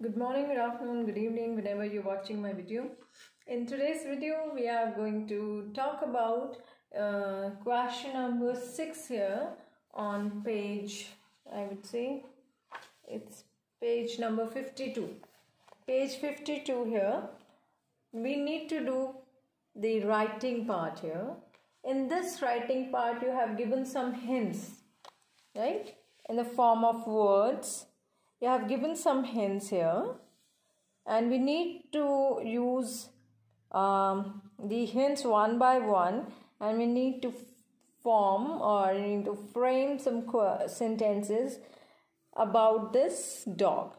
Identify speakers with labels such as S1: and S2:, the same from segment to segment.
S1: Good morning, good afternoon, good evening, whenever you're watching my video. In today's video, we are going to talk about uh, question number 6 here on page, I would say, it's page number 52. Page 52 here, we need to do the writing part here. In this writing part, you have given some hints, right? In the form of words you have given some hints here. And we need to use um, the hints one by one. And we need to form or need to frame some sentences about this dog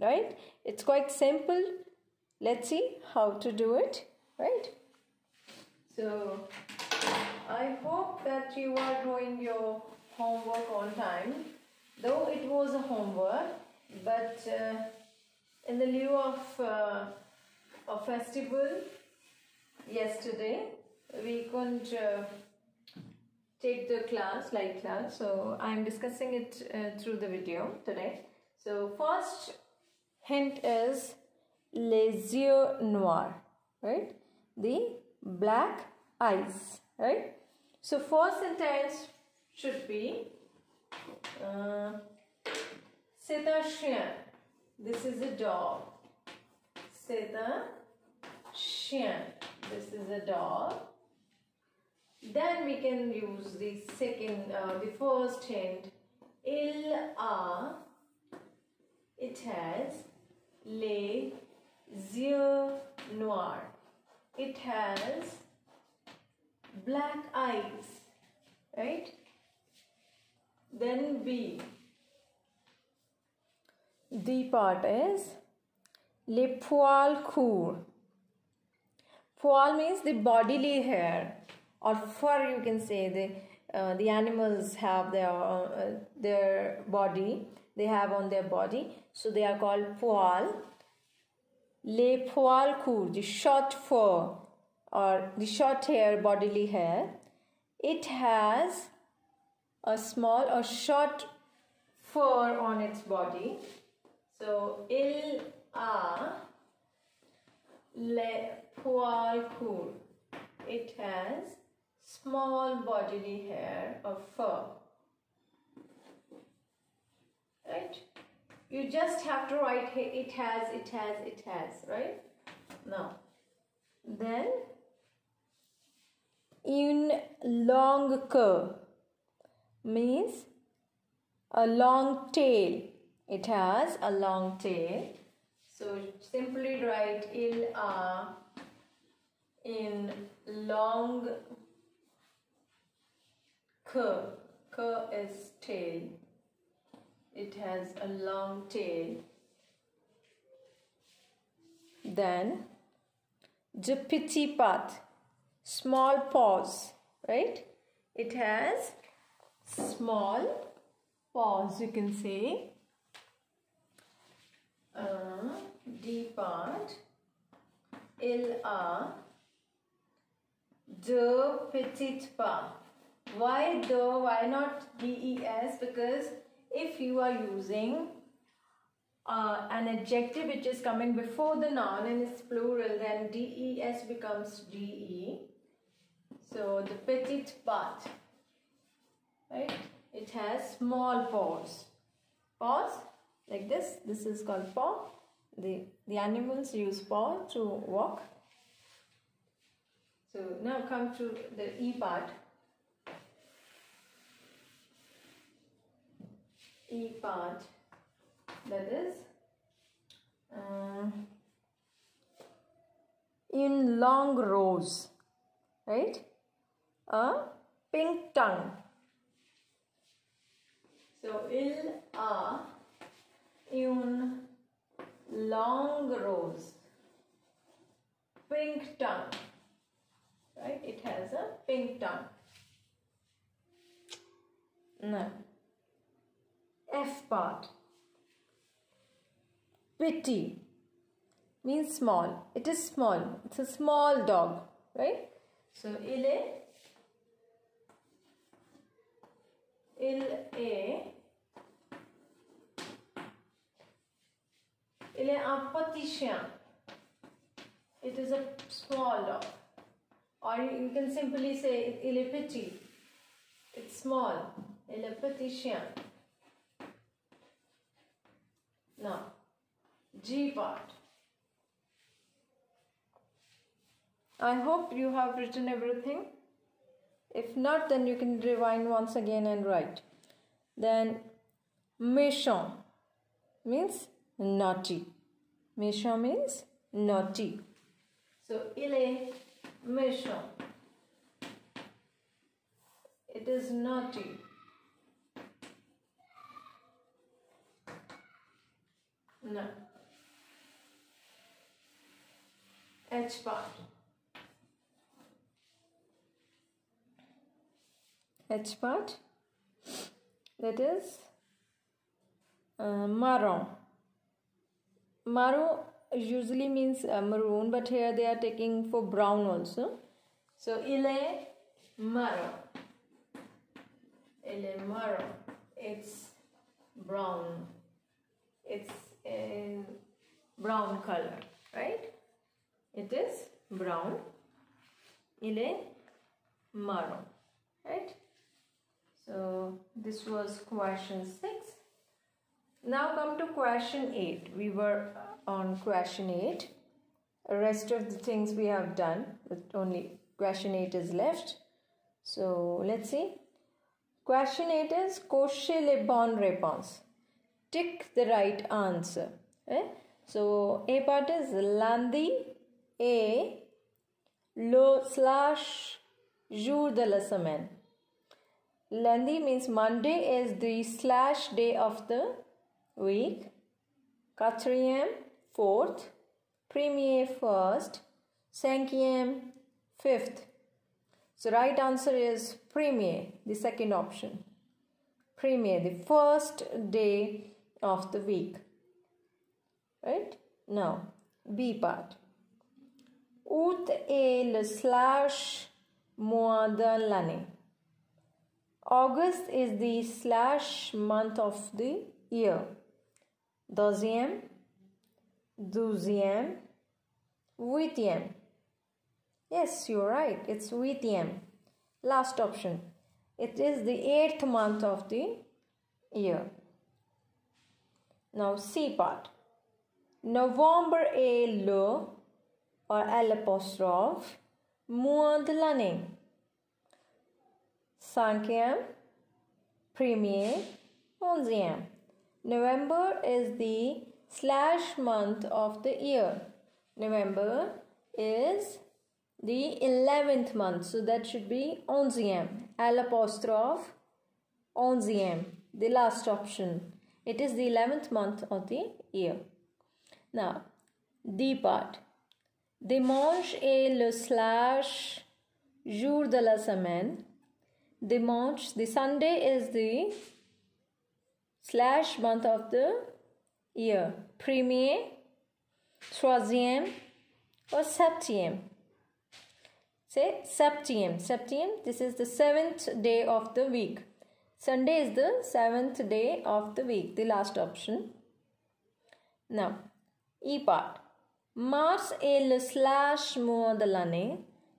S1: right? It's quite simple. Let's see how to do it right? So i hope that you are doing your homework on time. Though it was a homework but uh, in the lieu of uh, a festival yesterday we couldn't uh, take the class light class. So i'm discussing it uh, through the video today. So first hint is les yeux noirs right? The black eyes right? So first sentence should be uh, un. This is a dog. Un. This is a dog. Then we can use the second, uh, the first hint. Il a, it has les yeux noirs. It has black eyes, right? Then B, the part is le poil court. Poil means the bodily hair or fur you can say. The uh, the animals have their uh, their body. They have on their body. So they are called poil. Le poil court the short fur or the short hair bodily hair. It has a small or short fur on its body so, il a le poil. It has small bodily hair or fur. Right? You just have to write it has, it has, it has, right? Now, then une longue queue means a long tail it has a long tail. So simply write il a in long queue. Queue is tail. It has a long tail. Then pas, small paws, right? It has small paws, you can say uh, D part il a de petit pas. Why the? Why not des? Because if you are using uh, an adjective which is coming before the noun and it's plural, then des becomes de. So the petit pas, right? It has small paws. Paws like this. This is called paw. The, the animals use paw to walk. So now come to the E part. E part that is uh, in long rows, right? A pink tongue. So il a long rose pink tongue. Right? It has a pink tongue. No. f part. Petit means small. It is small. It's a small dog. Right? So il est It is a small dog. Or you can simply say il petit. It's small. Il est petit. Now, G part. I hope you have written everything. If not, then you can rewind once again and write. Then, méchant means naughty. Méchant means naughty. So, il est méchant. It is naughty. No. H part. H part. That is uh, marron. Marron usually means uh, maroon, but here they are taking for brown also. So il est marron. Il est marron. It's brown. It's in brown color, right? It is brown. Il est marron, right? So this was question 6. Now come to question 8. We were on question 8. The rest of the things we have done, but only question 8 is left. So let's see. Question 8 is Cochez les bonnes réponses. Tick the right answer. Eh? So A part is lundi, A, lo slash jour de la semaine. Lundi means Monday is the slash day of the week. Quatrième, fourth. Premier, first. Cinquième, fifth. So right answer is premier, the second option. Premier, the first day of the week. Right? Now, B part. Août est le slash mois de l'année. August is the slash month of the year. Deuxième, douzième, huitième. Yes, you're right. It's huitième. Last option. It is the eighth month of the year. Now C part. November est le or L apostrophe mois de l'année. Cinquième, premier, onzième. November is the slash month of the year. November is the 11th month. So that should be onzième. L apostrophe onzième. The last option. It is the 11th month of the year. Now, D part. Dimanche est le slash jour de la semaine. Dimanche, the Sunday is the slash month of the year. Premier, troisième, or septième. Say septième. Septième, this is the seventh day of the week. Sunday is the seventh day of the week, the last option. Now, E part. Est le slash mois.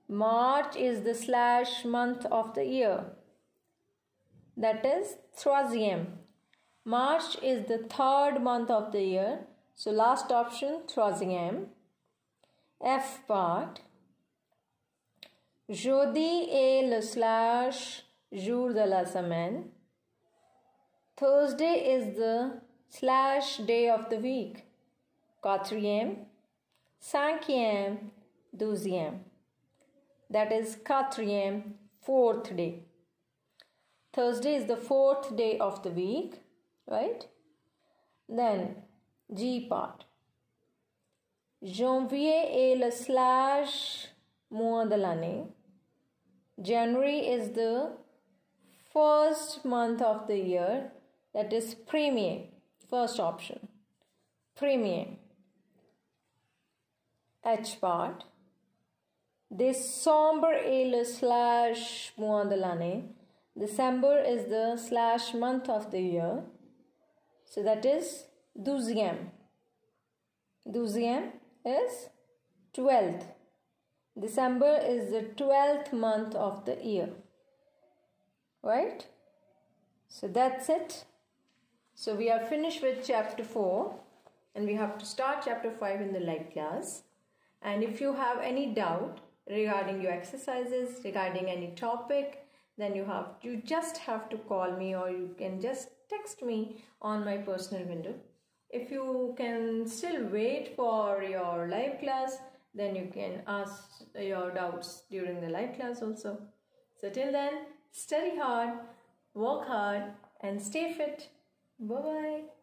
S1: March is the slash month of the year. That is troisième. March is the third month of the year. So last option troisième. F part. Jeudi est le slash jour de la semaine. Thursday is the slash day of the week. Quatrième, cinquième, douzième. That is quatrième, fourth day. Thursday is the fourth day of the week, right? Then G part. Janvier est le slash mois de l'année. January is the first month of the year, that is premier, first option. Premier. H part. December est le slash mois de l'année. December is the slash month of the year. So that is douzième. Deuxième is 12th. December is the 12th month of the year. Right? So that's it. So we are finished with chapter 4 and we have to start chapter 5 in the live class. And if you have any doubt regarding your exercises, regarding any topic, then you have you just have to call me or you can just text me on my personal window. If you can still wait for your live class, then you can ask your doubts during the live class also. So till then, study hard, work hard and stay fit. Bye bye.